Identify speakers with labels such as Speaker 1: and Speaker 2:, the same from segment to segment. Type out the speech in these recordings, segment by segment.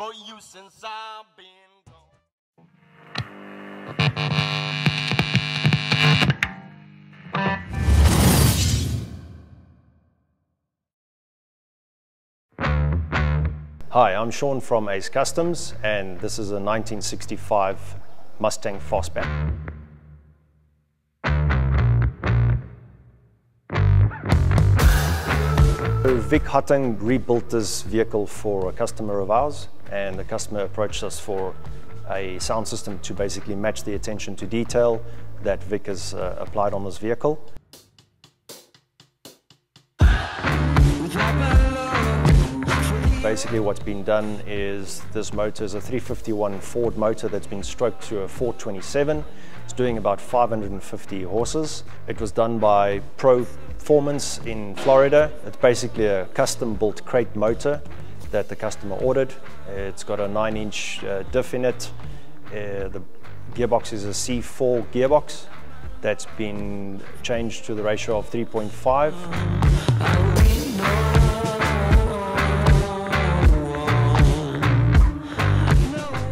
Speaker 1: for you since I've been.
Speaker 2: Hi, I'm Sean from Ace Customs, and this is a 1965 Mustang Fastback. Vic Hutting rebuilt this vehicle for a customer of ours, and the customer approached us for a sound system to basically match the attention to detail that Vic has uh, applied on this vehicle. Basically what's been done is this motor is a 351 Ford motor that's been stroked to a 427. It's doing about 550 horses. It was done by Pro Performance in Florida. It's basically a custom built crate motor that the customer ordered. It's got a 9 inch uh, diff in it. Uh, the gearbox is a C4 gearbox that's been changed to the ratio of 3.5.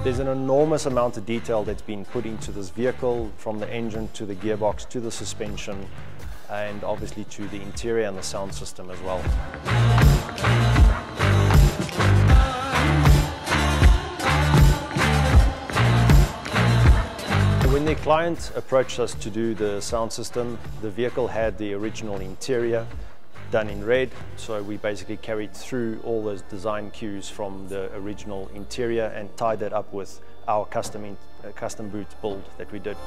Speaker 2: There's an enormous amount of detail that's been put into this vehicle from the engine to the gearbox to the suspension and obviously to the interior and the sound system as well. The client approached us to do the sound system, the vehicle had the original interior done in red. So we basically carried through all those design cues from the original interior and tied that up with our custom, in, uh, custom boot build that we did.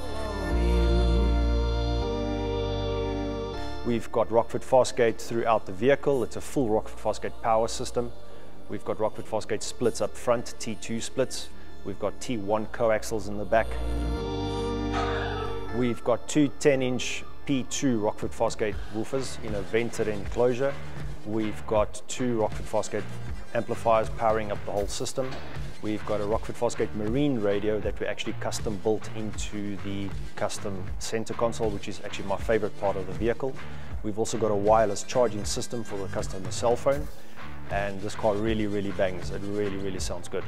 Speaker 2: We've got Rockford Fosgate throughout the vehicle. It's a full Rockford Fosgate power system. We've got Rockford Fosgate splits up front, T2 splits. We've got T1 coaxials in the back. We've got two 10-inch P2 Rockford Fosgate woofers in a vented enclosure. We've got two Rockford Fosgate amplifiers powering up the whole system. We've got a Rockford Fosgate Marine radio that we actually custom built into the custom center console, which is actually my favorite part of the vehicle. We've also got a wireless charging system for the customer cell phone. And this car really, really bangs. It really, really sounds good.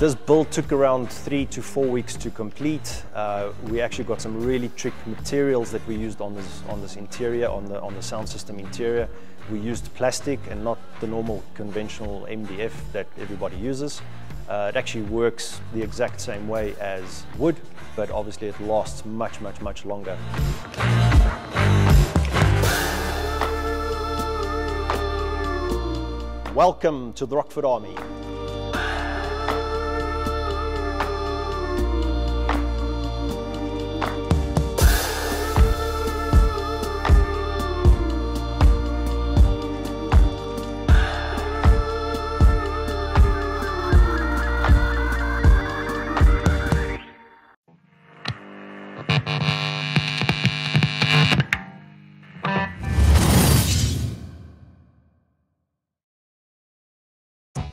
Speaker 2: This build took around three to four weeks to complete. Uh, we actually got some really trick materials that we used on this on this interior, on the on the sound system interior. We used plastic and not the normal conventional MDF that everybody uses. Uh, it actually works the exact same way as wood, but obviously it lasts much, much, much longer. Welcome to the Rockford Army.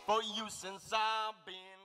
Speaker 1: For you since I've been